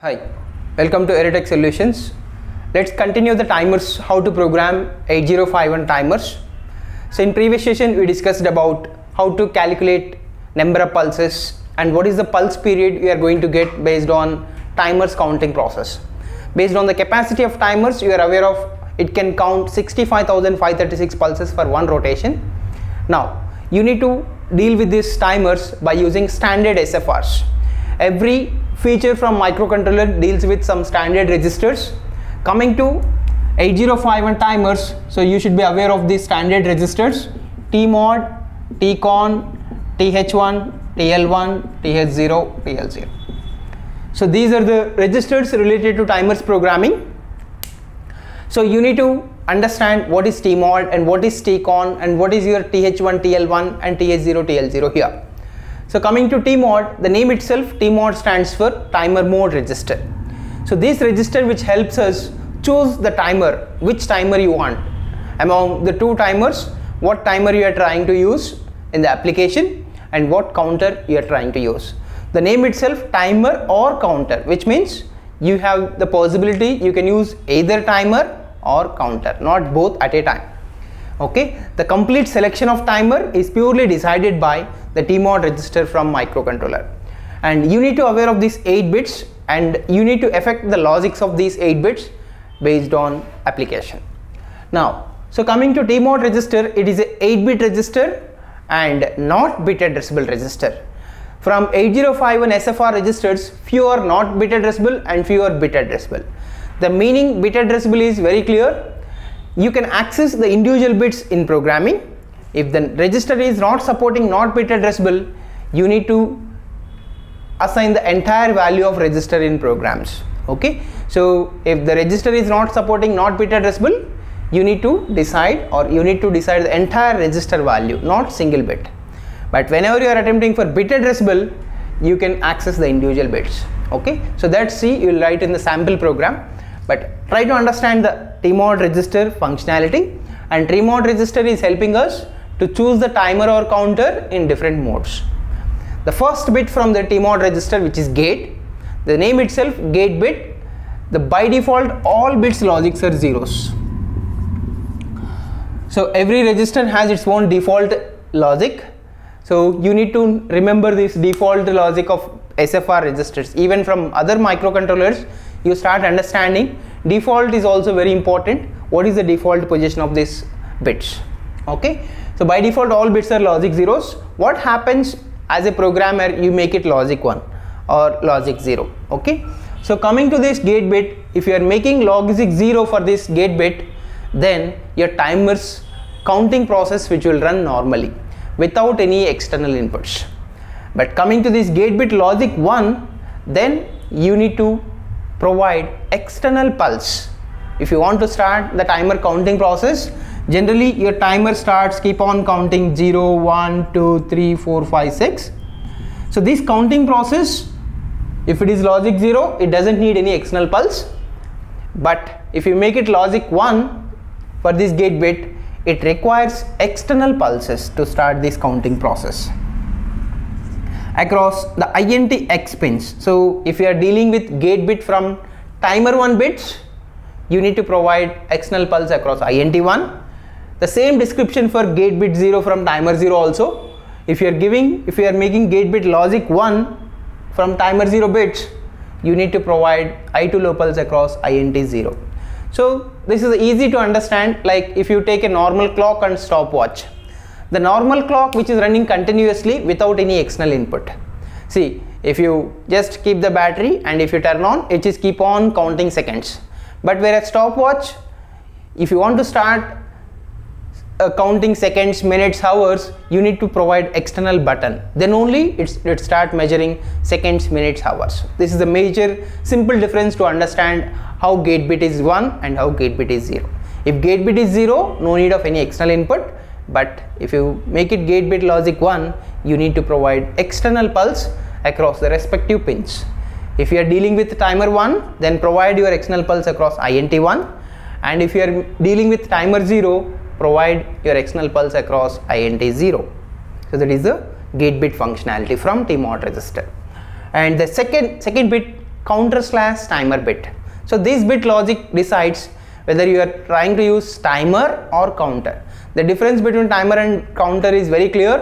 Hi, welcome to Erotech Solutions. Let's continue the timers, how to program 8051 timers. So in previous session we discussed about how to calculate number of pulses and what is the pulse period we are going to get based on timers counting process. Based on the capacity of timers you are aware of it can count 65,536 pulses for one rotation. Now you need to deal with these timers by using standard SFRs. Every feature from microcontroller deals with some standard registers. Coming to 8051 timers, so you should be aware of these standard registers TMOD, TCON, TH1, TL1, TH0, TL0. So these are the registers related to timers programming. So you need to understand what is TMOD and what is TCON and what is your TH1, TL1 and TH0, TL0 here. So coming to TMOD, the name itself TMOD stands for timer mode register. So this register which helps us choose the timer, which timer you want. Among the two timers, what timer you are trying to use in the application and what counter you are trying to use. The name itself timer or counter which means you have the possibility you can use either timer or counter not both at a time okay? The complete selection of timer is purely decided by the TMOD register from microcontroller. And you need to aware of these 8 bits and you need to affect the logics of these 8 bits based on application. Now so coming to TMOD register it is a 8 bit register and not bit addressable register. From 8051 SFR registers few are not bit addressable and few are bit addressable. The meaning bit addressable is very clear you can access the individual bits in programming. If the register is not supporting not bit addressable you need to assign the entire value of register in programs. Okay? So if the register is not supporting not bit addressable you need to decide or you need to decide the entire register value not single bit. But whenever you are attempting for bit addressable you can access the individual bits. Okay? So that's see you will write in the sample program but try to understand the TMOD register functionality and TMOD register is helping us to choose the timer or counter in different modes. The first bit from the TMOD register which is gate, the name itself gate bit, the by default all bits logics are zeros. So every register has its own default logic. So you need to remember this default logic of SFR registers even from other microcontrollers you start understanding. Default is also very important. What is the default position of these bits? Okay? So by default all bits are logic zeros. What happens as a programmer you make it logic 1 or logic 0 okay? So coming to this gate bit if you are making logic 0 for this gate bit then your timers counting process which will run normally without any external inputs. But coming to this gate bit logic 1 then you need to provide external pulse. If you want to start the timer counting process generally your timer starts keep on counting 0 1 2 3 4 5 6 so this counting process if it is logic 0 it doesn't need any external pulse. But if you make it logic 1 for this gate bit it requires external pulses to start this counting process across the INT X pins. So if you are dealing with gate bit from timer 1 bits, you need to provide external pulse across INT1. The same description for gate bit 0 from timer 0 also. If you are giving, if you are making gate bit logic 1 from timer 0 bits, you need to provide I2 low pulse across INT0. So this is easy to understand like if you take a normal clock and stopwatch the normal clock which is running continuously without any external input. See if you just keep the battery and if you turn on it is keep on counting seconds. But whereas stopwatch if you want to start uh, counting seconds minutes hours you need to provide external button. Then only it's it start measuring seconds minutes hours. This is the major simple difference to understand how gate bit is 1 and how gate bit is 0 if gate bit is 0 no need of any external input but if you make it gate bit logic 1 you need to provide external pulse across the respective pins if you are dealing with timer 1 then provide your external pulse across int1 and if you are dealing with timer 0 provide your external pulse across int0 so that is the gate bit functionality from tmod register and the second second bit counter slash timer bit. So this bit logic decides whether you are trying to use timer or counter. The difference between timer and counter is very clear.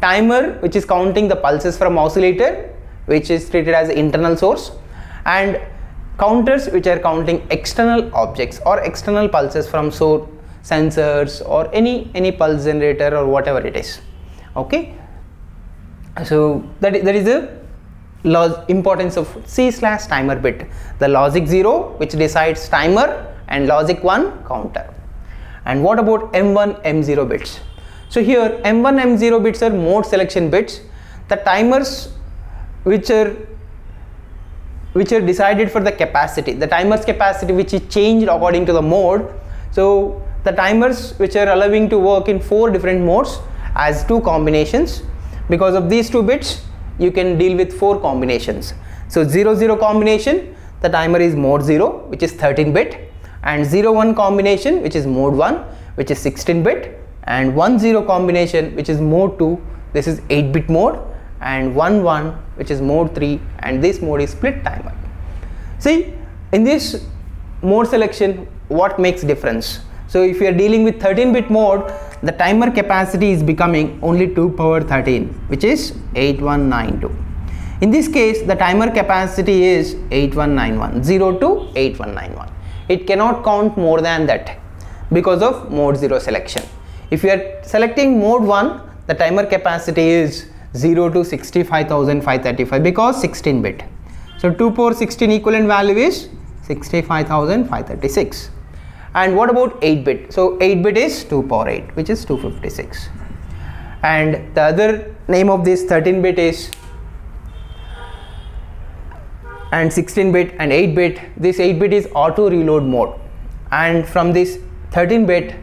Timer which is counting the pulses from oscillator which is treated as internal source and counters which are counting external objects or external pulses from source sensors or any any pulse generator or whatever it is. Okay? So that, that is the importance of C slash timer bit. The logic 0 which decides timer and logic 1 counter and what about M1 M0 bits? So here M1 M0 bits are mode selection bits. The timers which are which are decided for the capacity. The timers capacity which is changed according to the mode. So the timers which are allowing to work in four different modes as two combinations. Because of these two bits you can deal with four combinations. So 0 0 combination the timer is mode 0 which is 13 bit and 1 combination which is mode 1 which is 16 bit and 10 combination which is mode 2 this is 8 bit mode and 1 1 which is mode 3 and this mode is split timer see in this mode selection what makes difference? So if you are dealing with 13 bit mode the timer capacity is becoming only 2 power 13 which is 8192 in this case the timer capacity is 8191 0 to 8191 it cannot count more than that because of mode 0 selection. If you are selecting mode 1 the timer capacity is 0 to 65535 because 16 bit. So 2 power 16 equivalent value is 65536 and what about 8 bit? So 8 bit is 2 power 8 which is 256 and the other name of this 13 bit is and 16 bit and 8 bit. This 8 bit is auto reload mode. And from this 13 bit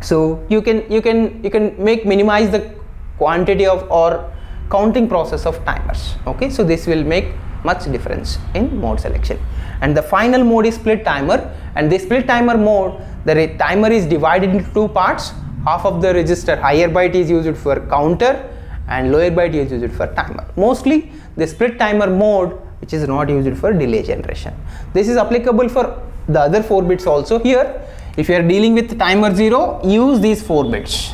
so you can you can you can make minimize the quantity of or counting process of timers. Okay? So this will make much difference in mode selection. And the final mode is split timer. And this split timer mode the timer is divided into two parts. Half of the register higher byte is used for counter and lower byte is used for timer. Mostly the split timer mode which is not used for delay generation. This is applicable for the other 4 bits also here. If you are dealing with timer 0 use these 4 bits.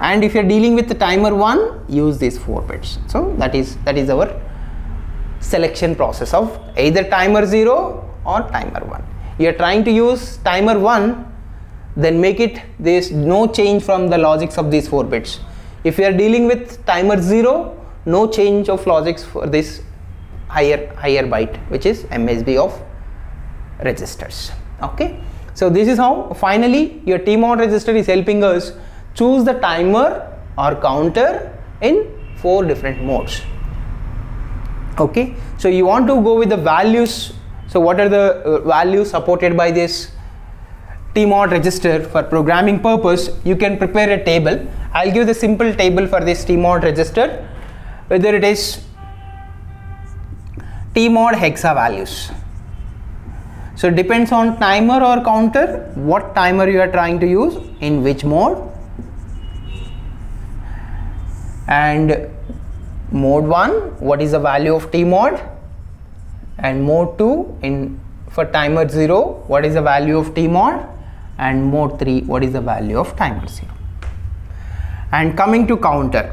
And if you're dealing with timer 1 use these 4 bits. So that is that is our selection process of either timer 0 or timer 1 you're trying to use timer 1 then make it there's no change from the logics of these 4 bits if you are dealing with timer 0 no change of logics for this higher higher byte which is MSB of registers. Okay? So this is how finally your TMOD register is helping us choose the timer or counter in four different modes. Okay? So you want to go with the values. So what are the uh, values supported by this tmod register for programming purpose? You can prepare a table i'll give the simple table for this tmod register whether it is tmod hexa values. So it depends on timer or counter what timer you are trying to use in which mode. And mode 1 what is the value of t mod and mode 2 in for timer 0 what is the value of t mod and mode 3 what is the value of timer 0 and coming to counter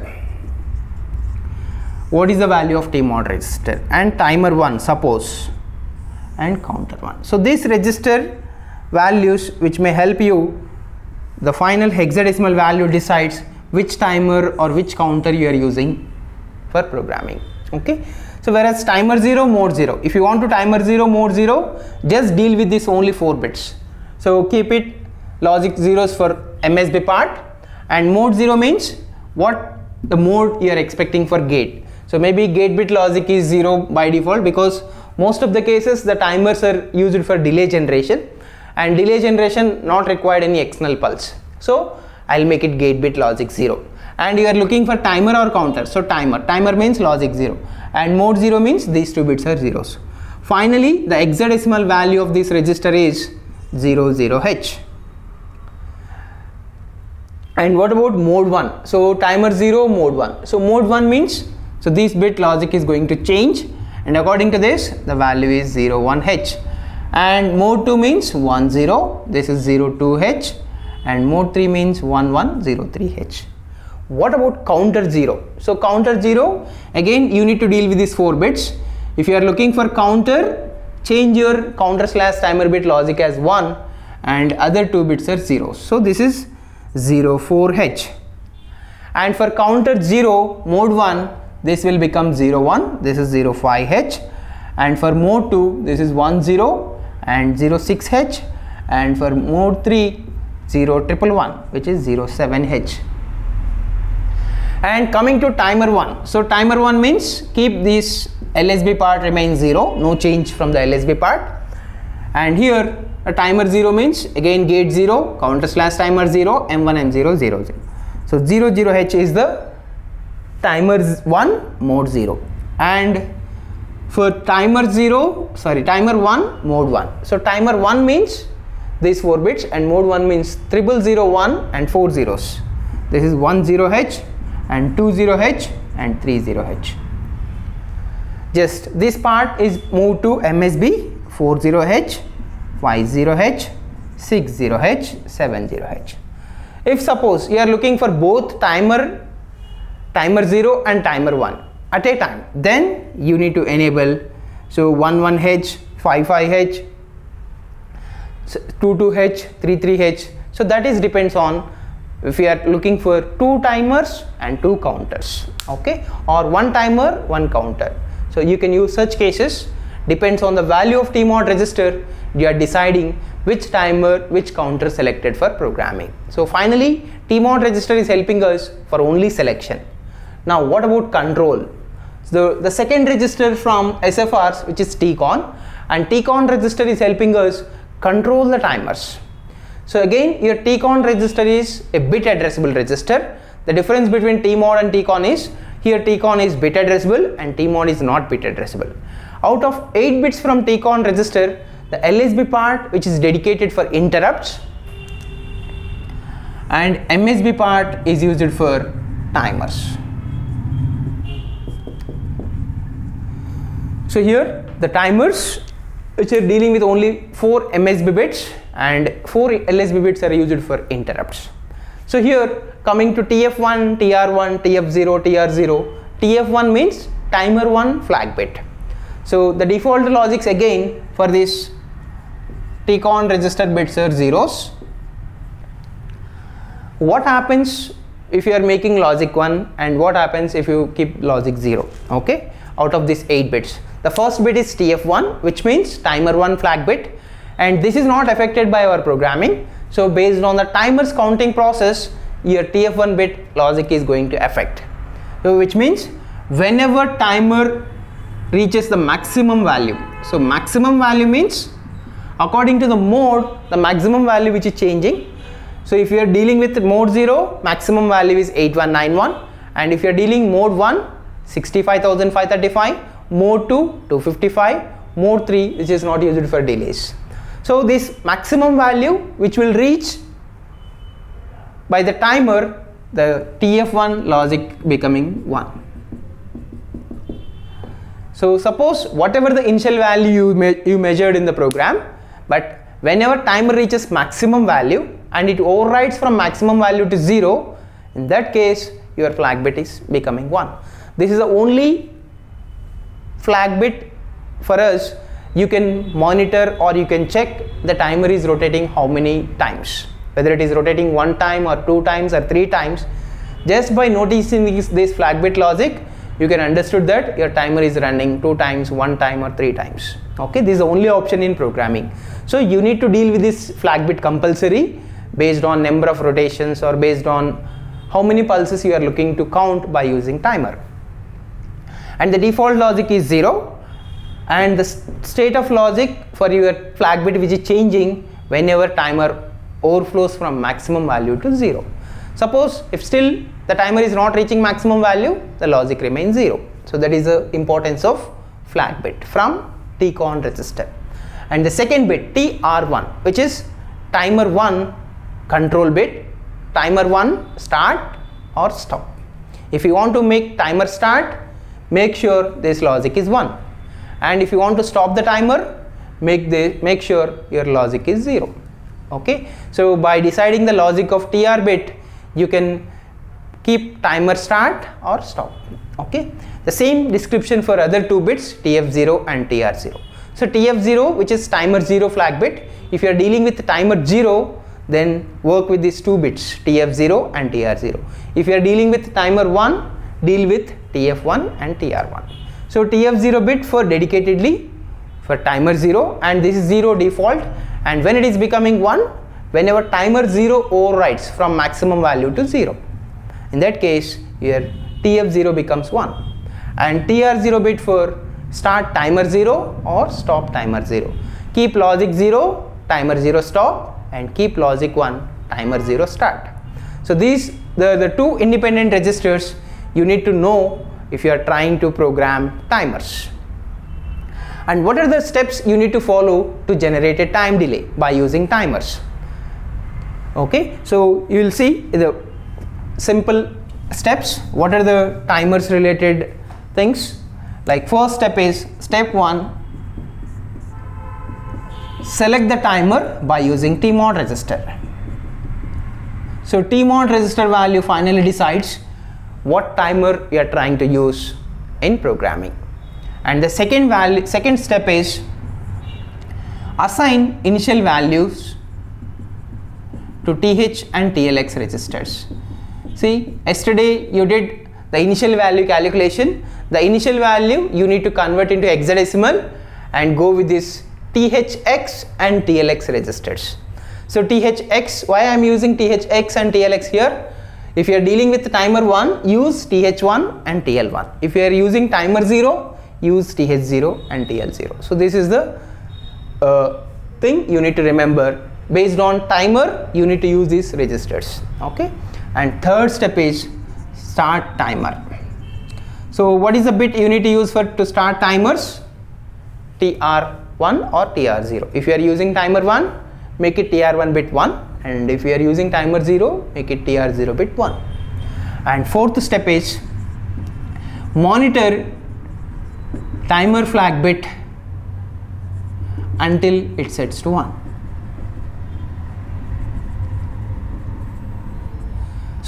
what is the value of t mod register? And timer 1 suppose and counter 1 so this register values which may help you the final hexadecimal value decides which timer or which counter you are using for programming okay? So whereas timer 0 mode 0 if you want to timer 0 mode 0 just deal with this only 4 bits. So keep it logic zeros for MSB part and mode 0 means what the mode you are expecting for gate. So maybe gate bit logic is 0 by default because most of the cases the timers are used for delay generation and delay generation not required any external pulse. So I'll make it gate bit logic 0 and you are looking for timer or counter. So timer. Timer means logic 0 and mode 0 means these two bits are zeros. Finally the hexadecimal value of this register is 00h and what about mode 1 so timer 0 mode 1 so mode 1 means so this bit logic is going to change. And according to this the value is 0 1 h. And mode 2 means 1 0 this is 0 2 h. And mode 3 means 1 1 0 3 h. What about counter 0 so counter 0 again you need to deal with these 4 bits. If you are looking for counter change your counter slash timer bit logic as 1 and other two bits are zeros so this is 0 4 h. And for counter 0 mode 1 this will become 0 1 this is 0 5 h. And for mode 2 this is 1 0 and 0 6 h. And for mode 3 0 triple 1 which is 0 7 h. And coming to timer 1 so timer 1 means keep this lsb part remains 0 no change from the lsb part. And here a timer 0 means again gate 0 counter slash timer 0 m1 m0 0 0 so 0 0 h is the timer 1 mode 0 and for timer 0 sorry timer 1 mode 1 so timer 1 means these 4 bits and mode 1 means triple 0 1 and 4 zeros. This is 1 0 h and 2 0 h and 3 0 h. Just this part is moved to msb 4 0 h 5 0 h 6 0 h 7 0 h. If suppose you are looking for both timer timer 0 and timer 1 at a time then you need to enable so 1 1 h 5 5 h 2 2 h 3 3 h. So that is depends on if you are looking for two timers and two counters okay? Or one timer one counter. So you can use such cases. Depends on the value of tmod register you are deciding which timer which counter selected for programming. So finally tmod register is helping us for only selection. Now what about control? So the second register from sfrs which is tcon and tcon register is helping us control the timers. So again your tcon register is a bit addressable register. The difference between tmod and tcon is here tcon is bit addressable and tmod is not bit addressable. Out of 8 bits from tcon register the lsb part which is dedicated for interrupts and msb part is used for timers so here the timers which are dealing with only 4 MSB bits and 4 LSB bits are used for interrupts. So here coming to TF1, TR1, TF0, TR0, TF1 means timer 1 flag bit. So the default logics again for this TCON registered bits are zeros. What happens if you are making logic 1 and what happens if you keep logic 0 okay out of these 8 bits the first bit is TF1 which means timer 1 flag bit and this is not affected by our programming. So based on the timers counting process your TF1 bit logic is going to affect. So which means whenever timer reaches the maximum value. So maximum value means according to the mode the maximum value which is changing. So if you are dealing with mode 0 maximum value is 8191 and if you are dealing mode 1 65535 mode 2 255 mode 3 which is not used for delays. So this maximum value which will reach by the timer the tf1 logic becoming 1 so suppose whatever the initial value you, me you measured in the program but whenever timer reaches maximum value and it overrides from maximum value to 0 in that case your flag bit is becoming 1 this is the only flag bit for us. You can monitor or you can check the timer is rotating how many times. Whether it is rotating one time or two times or three times. Just by noticing this, this flag bit logic you can understood that your timer is running two times one time or three times. Okay this is the only option in programming. So you need to deal with this flag bit compulsory based on number of rotations or based on how many pulses you are looking to count by using timer. And the default logic is 0 and the state of logic for your flag bit which is changing whenever timer overflows from maximum value to 0. Suppose if still the timer is not reaching maximum value the logic remains 0. So that is the importance of flag bit from TCON register and the second bit TR1 which is timer 1 control bit timer 1 start or stop. If you want to make timer start make sure this logic is 1 and if you want to stop the timer make the make sure your logic is 0 okay so by deciding the logic of tr bit you can keep timer start or stop. Okay? The same description for other two bits tf0 and tr0 so tf0 which is timer 0 flag bit if you are dealing with timer 0 then work with these two bits tf0 and tr0 if you are dealing with timer 1 deal with tf1 and tr1 so tf0 bit for dedicatedly for timer 0 and this is 0 default and when it is becoming 1 whenever timer 0 overwrites from maximum value to 0 in that case your tf0 becomes 1 and tr0 bit for start timer 0 or stop timer 0 keep logic 0 timer 0 stop and keep logic 1 timer 0 start. So these the the two independent registers you need to know if you are trying to program timers. And what are the steps you need to follow to generate a time delay by using timers? Okay so you will see the simple steps. What are the timers related things? Like first step is step 1 select the timer by using tmod register. So tmod register value finally decides what timer you are trying to use in programming. And the second value second step is assign initial values to th and tlx registers see yesterday you did the initial value calculation the initial value you need to convert into hexadecimal and go with this thx and tlx registers so thx why i am using thx and tlx here if you are dealing with timer 1, use TH1 and TL1. If you are using timer 0, use TH0 and TL0. So this is the uh, thing you need to remember. Based on timer, you need to use these registers. Okay. And third step is start timer. So what is the bit you need to use for to start timers? TR1 or TR0. If you are using timer 1, make it TR1 bit 1 and if you are using timer 0 make it tr0 bit 1 and fourth step is monitor timer flag bit until it sets to 1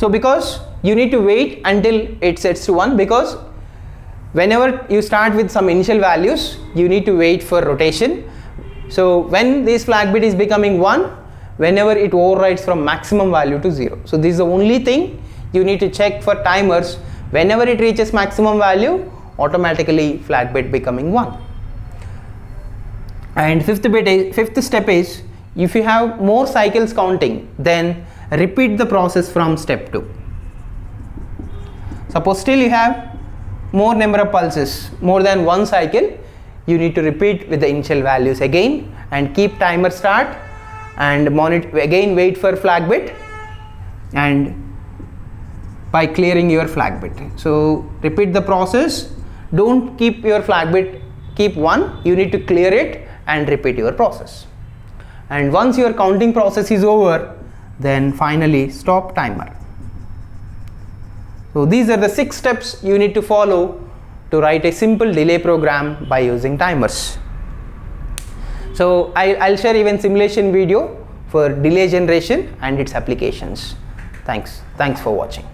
so because you need to wait until it sets to 1 because whenever you start with some initial values you need to wait for rotation so when this flag bit is becoming 1 whenever it overwrites from maximum value to 0. So this is the only thing you need to check for timers whenever it reaches maximum value automatically flag bit becoming 1. And fifth bit is, fifth step is if you have more cycles counting then repeat the process from step 2. Suppose still you have more number of pulses more than one cycle you need to repeat with the initial values again and keep timer start and monitor again wait for flag bit and by clearing your flag bit. So repeat the process. Don't keep your flag bit keep one. You need to clear it and repeat your process. And once your counting process is over then finally stop timer so these are the six steps you need to follow to write a simple delay program by using timers so I, I'll share even simulation video for delay generation and its applications. Thanks. Thanks for watching.